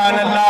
subhanallah.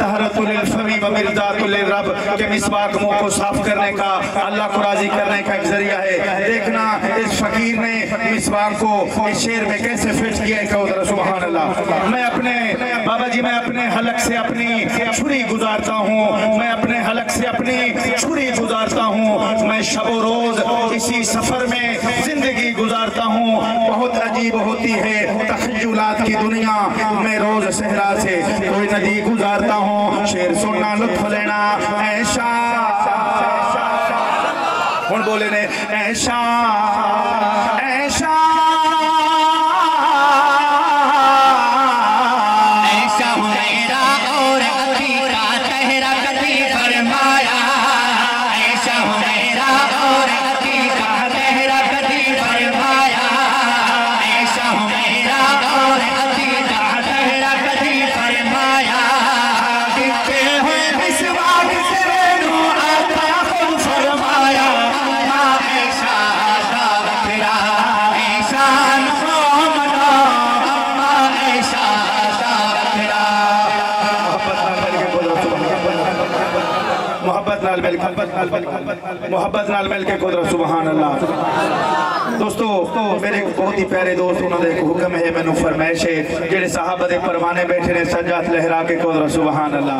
तहरतुलफमी के मिसवाक मुँह को साफ़ करने का, अल्लाह को राज़ी करने का एक ज़रिया है। देखना इस फकीर ने मिसवाक को इस शेर में कैसे फिट किया कहो जरा अल्लाह मैं अपने, बाबा जी, मैं अपने हलक से अपनी छुरी गुजारता हूँ। मैं अपने हलक से अपनी छुरी गुजारता हूँ। मैं शबो रोज इसी सफ़र में ज़िंदगी गुजारता हूँ। बहुत अजीब होती है तखजुलात की दुनिया मैं रोज सहरा से कोई नदी गुजारता हूँ। शेर सुनना लुत्फ लेना ऐशा कौन बोले ने ऐशा ऐशा मोहब्बत नाल मिल के कुदरत सुबहान अल्लाह दोस्तों, मेरे बहुत ही प्यारे दोस्त, उन्होंने एक हुक्म है, मैनू फरमाइश है, जेडे साहब के परवाने बैठे ने, सज्जा लहरा के कुदरत सुबहान अल्लाह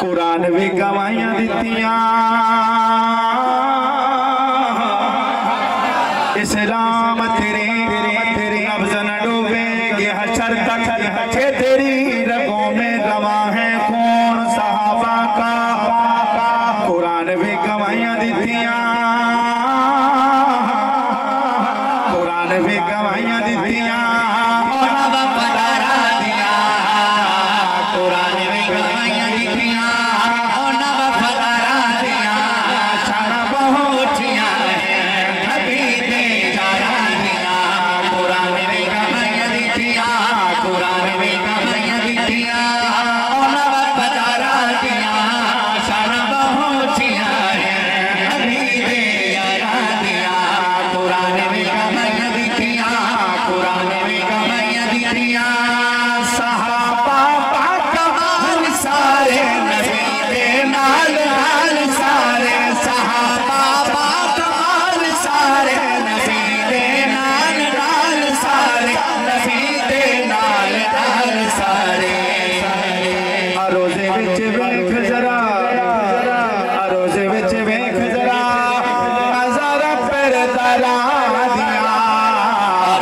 कुरान भी गवाइया दितिया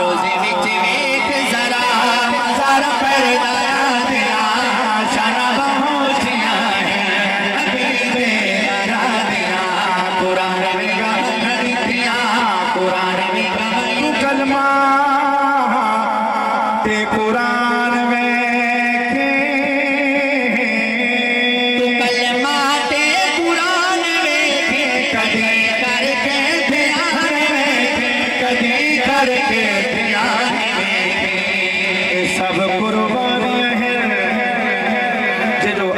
रोज़ विच ज़रा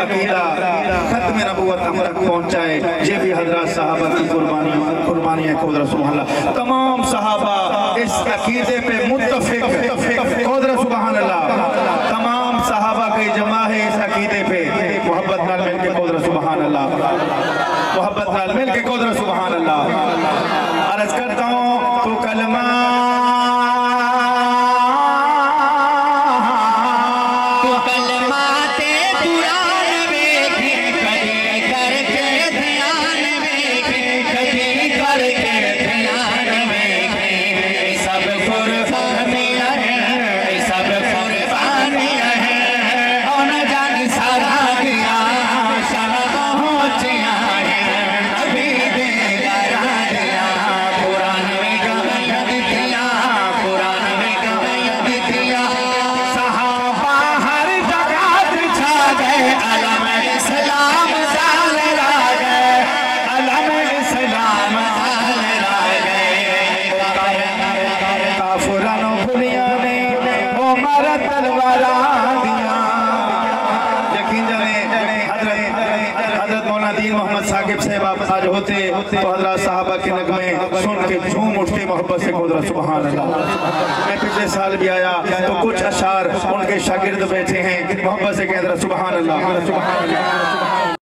अकीदा खत्म नबूवत तक पहुँचाए ये भी हज़रत साहबा की कुर्बानी कुर्बानी है खुद सुबह तमाम सहाबा इस अकीदे पे मुत्तफिक खुद सुबह तमाम सहाबा की जमा है इस अकीदे पे। मोहब्बत नाल मिल के खुद सुबह मोहब्बत नाल मिल के खुद अल्लाह अर्ज़ करता हूँ तो कलमा दीन मोहम्मद साकिब साहब आप आज होते तो हज़रत साहबा के नगमे सुन के झूम उठते मोहब्बत से गुजरा सुबह मैं पिछले साल भी आया तो कुछ अशार उनके शागिर्द बैठे हैं, मोहब्बत से कह रहा सुबहान अल्लाह अल्लाह